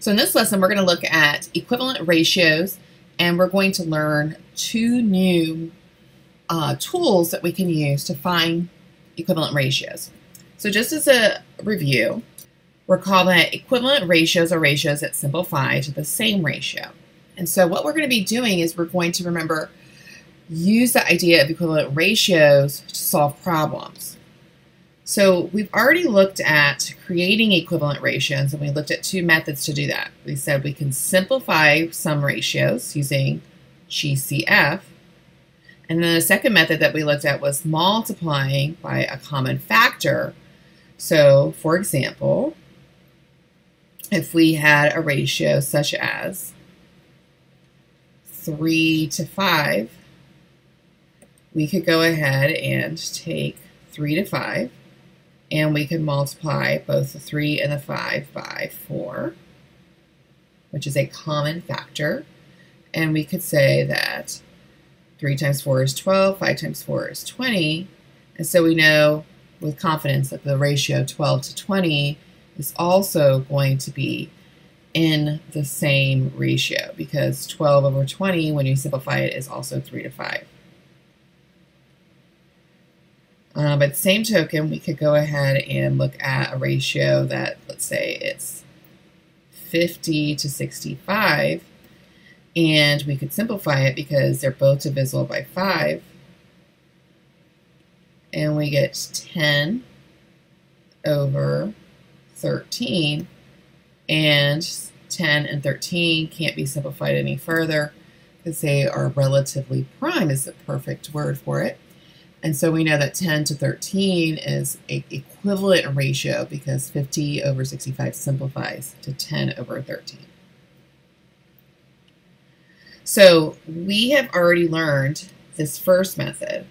So in this lesson, we're going to look at equivalent ratios and we're going to learn two new uh, tools that we can use to find equivalent ratios. So just as a review, recall that equivalent ratios are ratios that simplify to the same ratio. And so what we're going to be doing is we're going to remember use the idea of equivalent ratios to solve problems. So we've already looked at creating equivalent ratios and we looked at two methods to do that. We said we can simplify some ratios using GCF. And then the second method that we looked at was multiplying by a common factor. So for example, if we had a ratio such as 3 to 5, we could go ahead and take 3 to 5 and we can multiply both the 3 and the 5 by 4, which is a common factor. And we could say that 3 times 4 is 12, 5 times 4 is 20. And so we know with confidence that the ratio 12 to 20 is also going to be in the same ratio because 12 over 20, when you simplify it, is also 3 to 5. Uh, but same token, we could go ahead and look at a ratio that, let's say it's 50 to 65, and we could simplify it because they're both divisible by 5, and we get 10 over 13, and 10 and 13 can't be simplified any further because they are relatively prime is the perfect word for it. And so we know that 10 to 13 is a equivalent ratio because 50 over 65 simplifies to 10 over 13. So we have already learned this first method,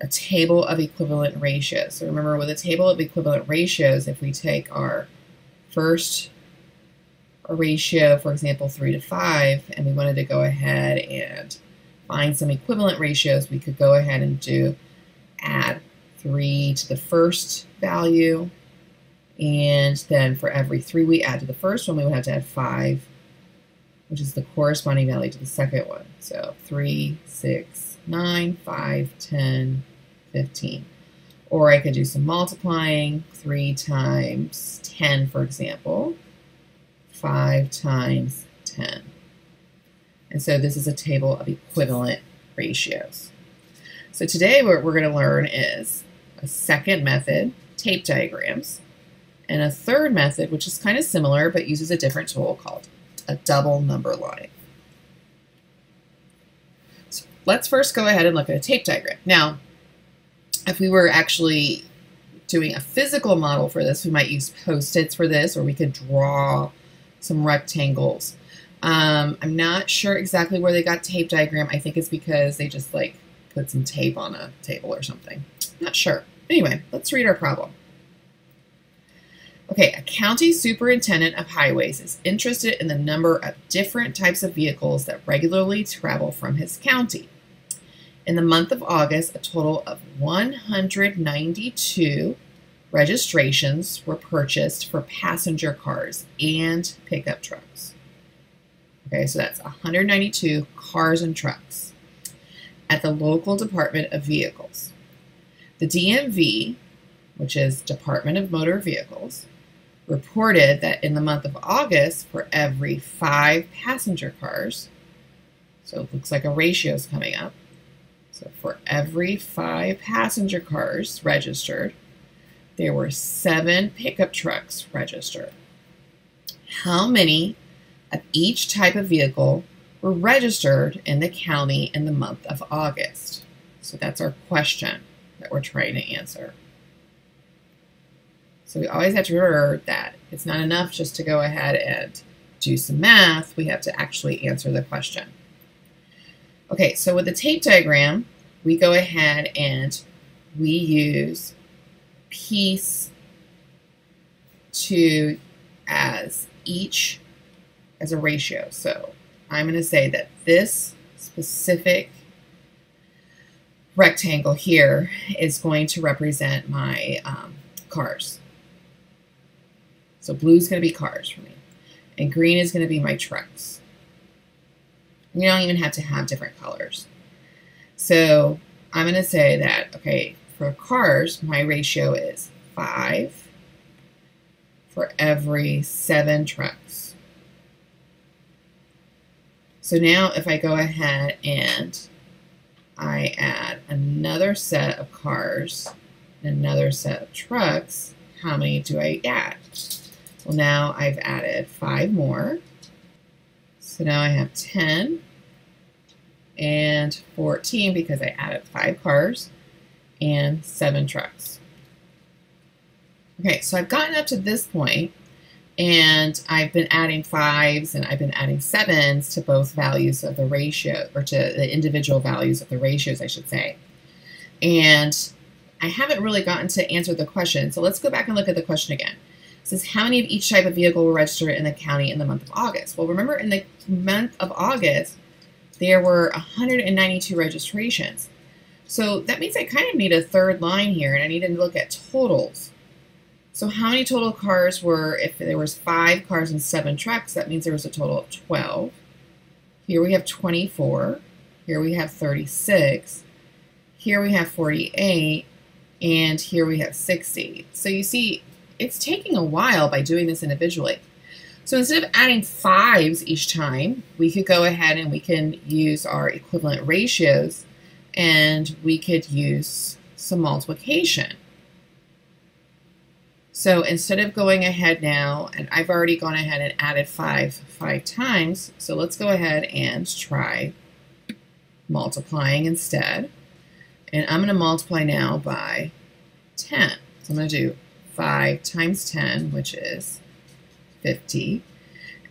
a table of equivalent ratios. So remember with a table of equivalent ratios, if we take our first ratio, for example, 3 to 5, and we wanted to go ahead and find some equivalent ratios, we could go ahead and do add 3 to the first value, and then for every 3 we add to the first one, we would have to add 5, which is the corresponding value to the second one. So 3, 6, 9, 5, 10, 15. Or I could do some multiplying, 3 times 10, for example, 5 times 10. And so this is a table of equivalent ratios. So today what we're going to learn is a second method, tape diagrams, and a third method, which is kind of similar but uses a different tool called a double number line. So let's first go ahead and look at a tape diagram. Now, if we were actually doing a physical model for this, we might use post-its for this, or we could draw some rectangles. Um, I'm not sure exactly where they got tape diagram. I think it's because they just like put some tape on a table or something. Not sure. Anyway, let's read our problem. Okay, a county superintendent of highways is interested in the number of different types of vehicles that regularly travel from his county. In the month of August, a total of 192 registrations were purchased for passenger cars and pickup trucks. Okay, so that's 192 cars and trucks at the local Department of Vehicles. The DMV, which is Department of Motor Vehicles, reported that in the month of August, for every five passenger cars, so it looks like a ratio is coming up. So for every five passenger cars registered, there were seven pickup trucks registered. How many of each type of vehicle were registered in the county in the month of August? So that's our question that we're trying to answer. So we always have to remember that it's not enough just to go ahead and do some math. We have to actually answer the question. Okay, so with the tape diagram, we go ahead and we use piece to as each as a ratio. So I'm going to say that this specific rectangle here is going to represent my um, cars. So blue is going to be cars for me. And green is going to be my trucks. You don't even have to have different colors. So I'm going to say that, okay, for cars, my ratio is 5 for every 7 trucks. So now if I go ahead and I add another set of cars and another set of trucks, how many do I add? Well, now I've added five more. So now I have 10 and 14 because I added five cars and seven trucks. Okay, so I've gotten up to this point and I've been adding fives and I've been adding sevens to both values of the ratio, or to the individual values of the ratios, I should say. And I haven't really gotten to answer the question. So let's go back and look at the question again. It says, how many of each type of vehicle were registered in the county in the month of August? Well, remember in the month of August, there were 192 registrations. So that means I kind of need a third line here, and I need to look at totals. So how many total cars were, if there was five cars and seven trucks, that means there was a total of 12. Here we have 24. Here we have 36. Here we have 48. And here we have 60. So you see, it's taking a while by doing this individually. So instead of adding fives each time, we could go ahead and we can use our equivalent ratios and we could use some multiplication. So instead of going ahead now, and I've already gone ahead and added 5 five times, so let's go ahead and try multiplying instead. And I'm going to multiply now by 10. So I'm going to do 5 times 10, which is 50.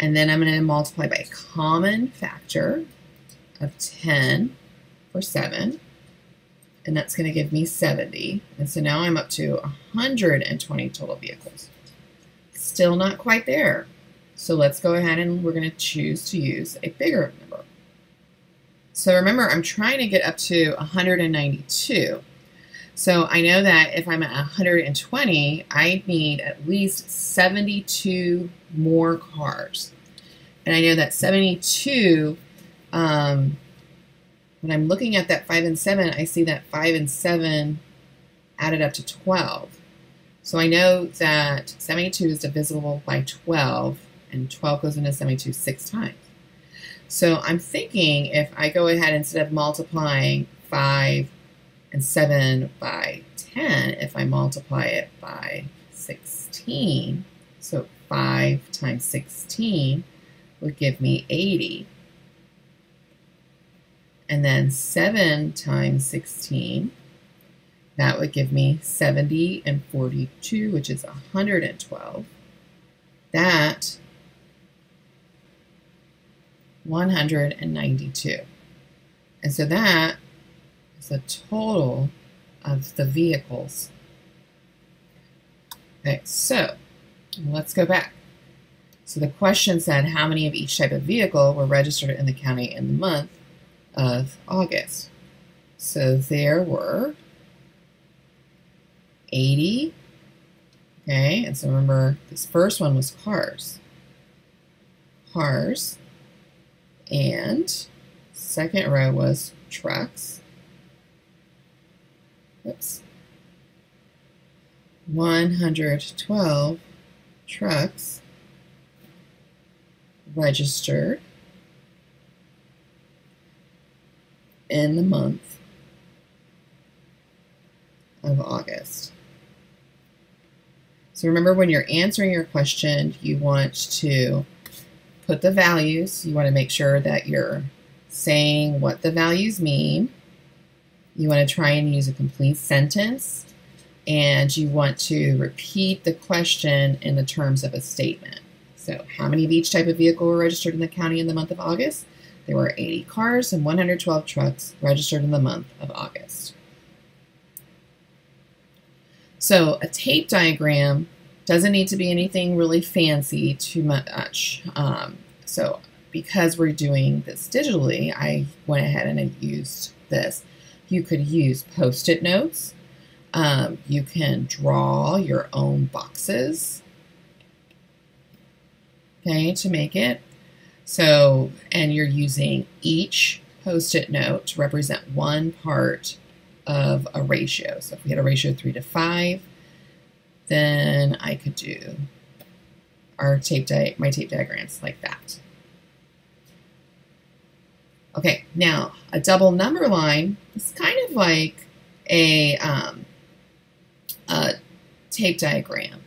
And then I'm going to multiply by a common factor of 10 for 7 and that's going to give me 70. And so now I'm up to 120 total vehicles. Still not quite there. So let's go ahead and we're going to choose to use a bigger number. So remember, I'm trying to get up to 192. So I know that if I'm at 120, I need at least 72 more cars. And I know that 72 um, when I'm looking at that 5 and 7, I see that 5 and 7 added up to 12. So I know that 72 is divisible by 12, and 12 goes into 72 six times. So I'm thinking if I go ahead instead of multiplying 5 and 7 by 10, if I multiply it by 16, so 5 times 16 would give me 80 and then 7 times 16, that would give me 70 and 42, which is 112. That 192. And so that is the total of the vehicles. Okay, so let's go back. So the question said how many of each type of vehicle were registered in the county in the month of August. So there were 80. Okay, and so remember this first one was cars. Cars. And second row was trucks. Oops. 112 trucks registered in the month of August. So remember when you're answering your question, you want to put the values. You want to make sure that you're saying what the values mean. You want to try and use a complete sentence. And you want to repeat the question in the terms of a statement. So how many of each type of vehicle were registered in the county in the month of August? There were 80 cars and 112 trucks registered in the month of August. So a tape diagram doesn't need to be anything really fancy too much. Um, so because we're doing this digitally, I went ahead and used this. You could use post-it notes. Um, you can draw your own boxes. okay, to make it. So, and you're using each post-it note to represent one part of a ratio. So if we had a ratio 3 to 5, then I could do our tape di my tape diagrams like that. Okay, now a double number line is kind of like a, um, a tape diagram,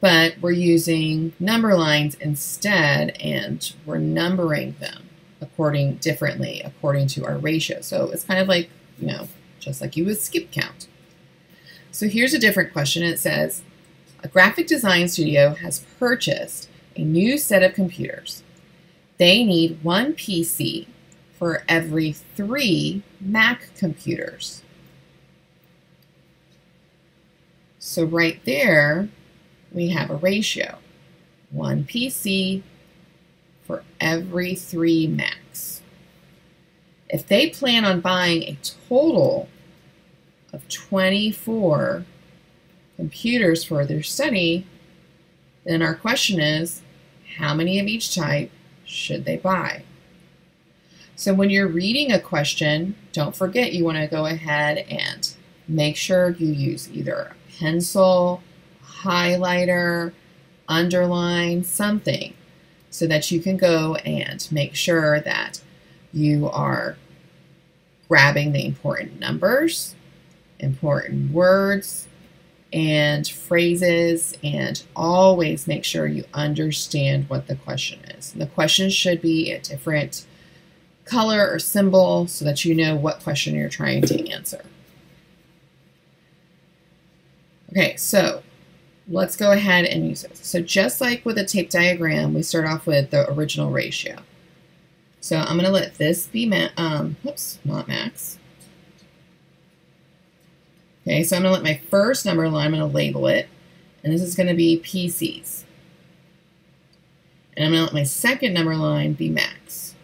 but we're using number lines instead and we're numbering them according differently according to our ratio. So it's kind of like, you know, just like you would skip count. So here's a different question. It says, a graphic design studio has purchased a new set of computers. They need one PC for every three Mac computers. So right there, we have a ratio. One PC for every three Macs. If they plan on buying a total of 24 computers for their study, then our question is, how many of each type should they buy? So when you're reading a question, don't forget you want to go ahead and make sure you use either a pencil, highlighter, underline, something so that you can go and make sure that you are grabbing the important numbers, important words, and phrases, and always make sure you understand what the question is. And the question should be a different color or symbol so that you know what question you're trying to answer. Okay, so let's go ahead and use it. So just like with a tape diagram, we start off with the original ratio. So I'm going to let this be, ma um, whoops, not Macs. Okay, so I'm going to let my first number line, I'm going to label it, and this is going to be PCs. And I'm going to let my second number line be Macs.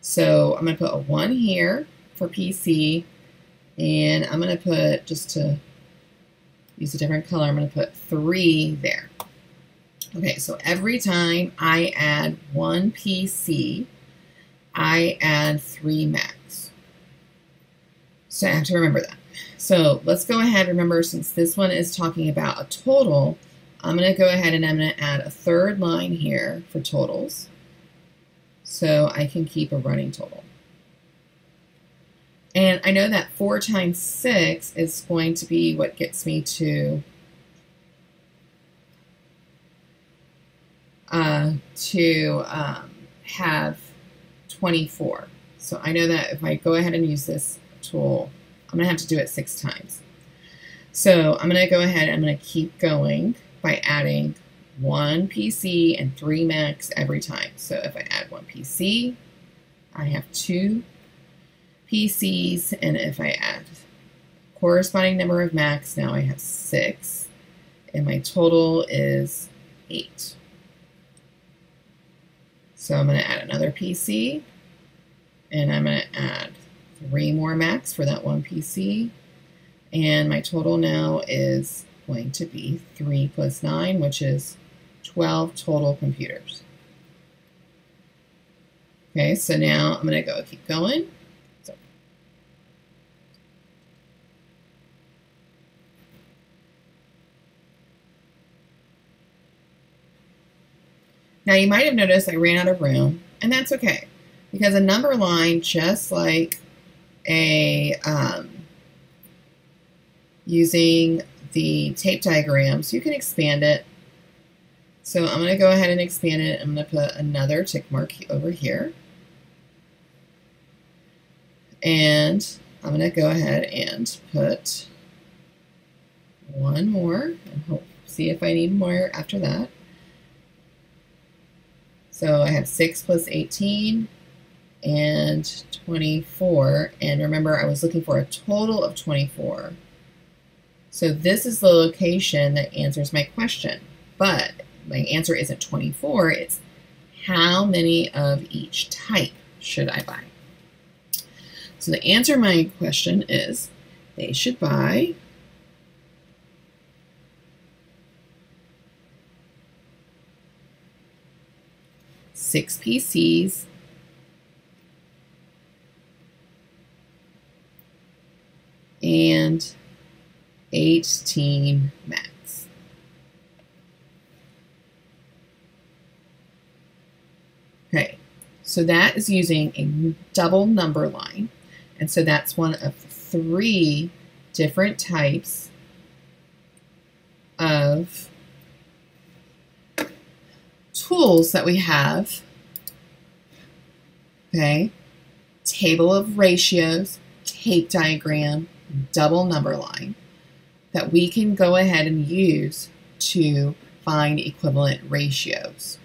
So I'm going to put a 1 here for PC, and I'm going to put, just to use a different color, I'm going to put 3 there. Okay, so every time I add one PC, I add 3 Macs. So I have to remember that. So let's go ahead, and remember, since this one is talking about a total, I'm going to go ahead and I'm going to add a third line here for totals so I can keep a running total. And I know that 4 times 6 is going to be what gets me to uh, to um, have 24. So I know that if I go ahead and use this tool, I'm going to have to do it six times. So I'm going to go ahead and I'm going to keep going by adding one PC and three Macs every time. So if I add one PC, I have two PCs, and if I add corresponding number of Macs, now I have six, and my total is eight. So I'm going to add another PC, and I'm going to add three more Macs for that one PC, and my total now is going to be 3 plus 9, which is 12 total computers. Okay, so now I'm going to go keep going. Now you might have noticed I ran out of room, and that's okay, because a number line, just like a um, using the tape diagrams, you can expand it so I'm going to go ahead and expand it. I'm going to put another tick mark over here. And I'm going to go ahead and put one more and hope, see if I need more after that. So I have 6 plus 18 and 24. And remember, I was looking for a total of 24. So this is the location that answers my question. But my answer isn't 24, it's how many of each type should I buy? So the answer to my question is they should buy 6 PCs, and 18 Macs. Okay, so that is using a double number line. And so that's one of three different types of tools that we have. Okay, table of ratios, tape diagram, double number line that we can go ahead and use to find equivalent ratios.